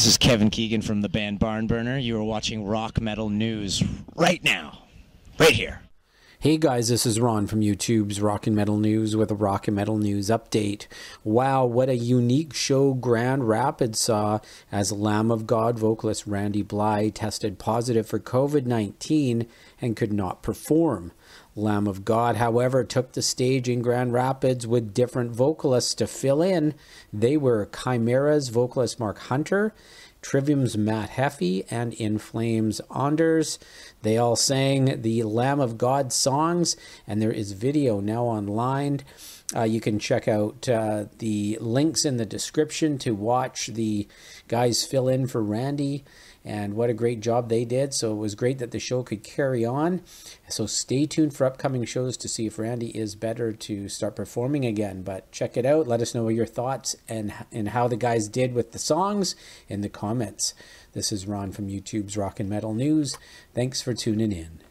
This is Kevin Keegan from the band Barnburner. You are watching Rock Metal News right now, right here. Hey guys, this is Ron from YouTube's Rock and Metal News with a Rock and Metal News update. Wow, what a unique show Grand Rapids saw as Lamb of God vocalist Randy Blythe tested positive for COVID 19 and could not perform. Lamb of God, however, took the stage in Grand Rapids with different vocalists to fill in. They were Chimaira's vocalist Mark Hunter, Trivium's Matt Heafy, and In Flames Anders. They all sang the Lamb of God songs, and there is video now online. Uh, you can check out uh, the links in the description to watch the guys fill in for Randy and what a great job they did. So it was great that the show could carry on. So stay tuned for upcoming shows to see if Randy is better to start performing again. But check it out. Let us know your thoughts and, and how the guys did with the songs in the comments. This is Ron from YouTube's Rock and Metal News. Thanks for tuning in.